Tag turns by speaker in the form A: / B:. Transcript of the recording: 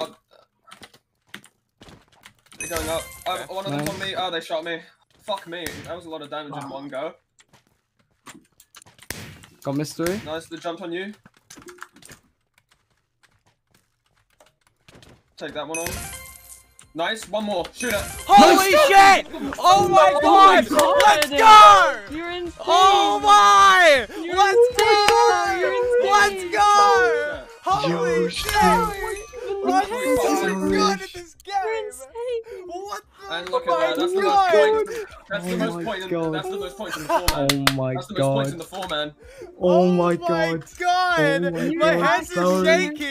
A: Oh. They're going up. Oh,
B: Okay.
A: one of them's
C: No.
A: on me. Oh, they shot me. Fuck me. That was a lot of damage in one go.
C: Got mystery.
A: Nice, they jumped on you. Take that one on. Nice, one more. Shoot it.
B: Holy shit! Oh my
C: Oh my
B: god!
C: God.
B: Let's go!
D: You're insane.
B: Oh my!
D: You're
B: Let's
D: insane. You're
B: go! Let's
D: insane.
B: go!
C: Yo,
B: Holy
C: shit.
B: shit! I'm so
A: Holy
B: good at this game!
D: insane.
B: What the
A: And look
B: oh
A: at that. That's the
B: my
A: most
B: God.
A: points. That's the
C: Oh
A: most
C: my.
A: In,
C: God.
A: that's the most points in the four man.
C: Oh my
A: That's the most points in
C: god.
A: the four oh man.
C: Oh my god.
B: god!
C: Oh my
B: my hands are shaking!